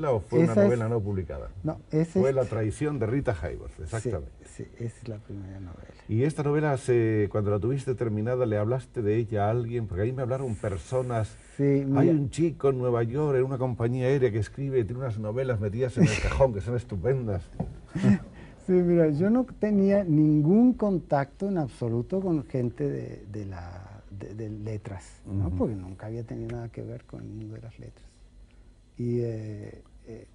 novela o fue una novela no publicada? No, esa Fue La traición de Rita Hayworth, exactamente. Sí, sí, es la primera novela. Y esta novela, cuando la tuviste terminada, ¿le hablaste de ella a alguien? Porque ahí me hablaron personas. Sí, Hay un chico en Nueva York, en una compañía aérea, que escribe, tiene unas novelas metidas en el cajón que son estupendas. Sí, mira, yo no tenía ningún contacto en absoluto con gente de, la, de, letras, ¿no? porque nunca había tenido nada que ver con el mundo de las letras. Y, eh, eh,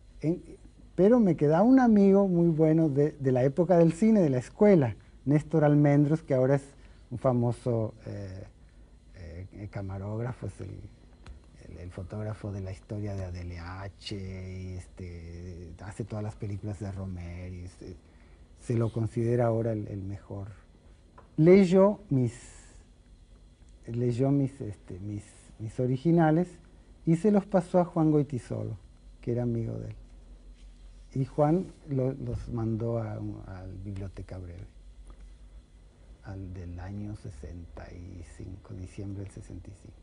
pero me quedaba un amigo muy bueno de, la época del cine, de la escuela, Néstor Almendros, que ahora es un famoso eh, camarógrafo, es el, fotógrafo de la historia de Adele H, este, hace todas las películas de Romer. Y este, se lo considera ahora el, mejor. Leyó mis, leyó mis, este, mis, mis, originales y se los pasó a Juan Goitisolo, que era amigo de él. Y Juan los mandó a, al Biblioteca Breve, al del año 65, diciembre del 65,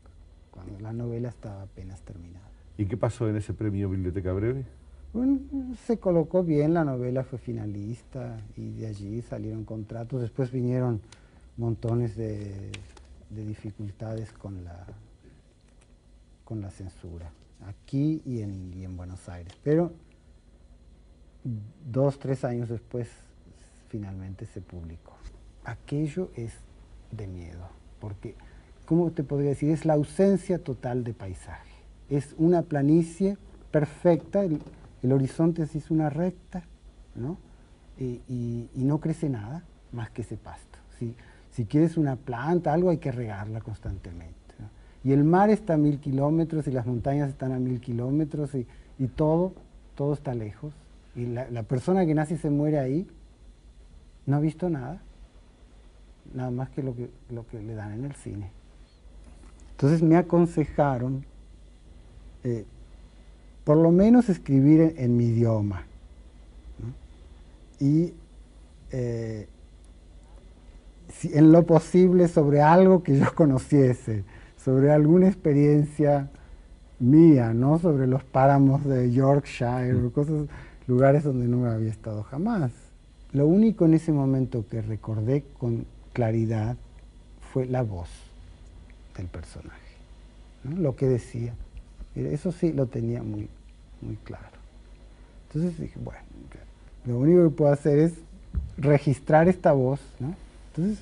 cuando la novela estaba apenas terminada. ¿Y qué pasó en ese premio Biblioteca Breve? Bueno, se colocó bien, la novela fue finalista y de allí salieron contratos. Después vinieron montones de, dificultades con la, con la censura, aquí y en, Buenos Aires. Pero dos, tres años después finalmente se publicó. Aquello es de miedo, porque, ¿cómo te podría decir? Es la ausencia total de paisaje. Es una planicie perfecta el horizonte se hizo una recta, ¿no? Y, no crece nada más que ese pasto. Si, quieres una planta, algo hay que regarla constantemente. Y el mar está a mil kilómetros y las montañas están a mil kilómetros y, todo, todo está lejos. Y la, persona que nace y se muere ahí no ha visto nada, nada más que lo que, lo que le dan en el cine. Entonces me aconsejaron eh, por lo menos escribir en, mi idioma. Y eh, en lo posible sobre algo que yo conociese, sobre alguna experiencia mía, ¿no? sobre los páramos de Yorkshire, mm. cosas, lugares donde no había estado jamás. Lo único en ese momento que recordé con claridad fue la voz del personaje, lo que decía. Eso sí lo tenía muy, muy claro. Entonces dije, bueno, lo único que puedo hacer es registrar esta voz. Entonces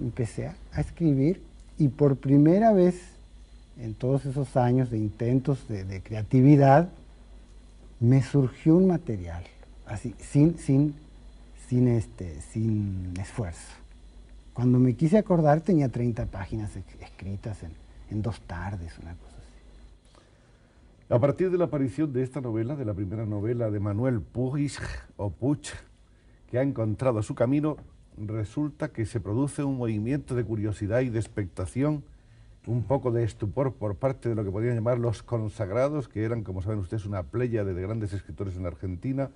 empecé a, escribir y por primera vez en todos esos años de intentos de, creatividad, me surgió un material, así, sin, sin, sin, este, sin esfuerzo. Cuando me quise acordar tenía 30 páginas escritas en, en dos tardes, una cosa así. A partir de la aparición de esta novela, de la primera novela de Manuel Puig o Puig, que ha encontrado su camino, resulta que se produce un movimiento de curiosidad y de expectación, un poco de estupor por parte de lo que podrían llamar los consagrados, que eran, como saben ustedes, una playa de grandes escritores en Argentina,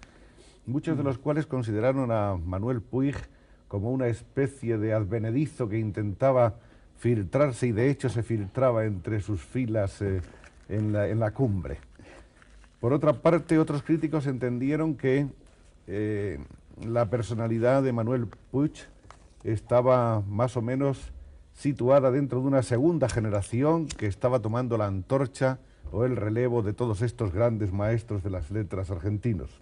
muchos de los cuales consideraron a Manuel Puig como una especie de advenedizo que intentaba filtrarse y de hecho se filtraba entre sus filas eh, en, la, cumbre. Por otra parte, otros críticos entendieron que eh, la personalidad de Manuel Puig estaba más o menos situada dentro de una segunda generación que estaba tomando la antorcha o el relevo de todos estos grandes maestros de las letras argentinos.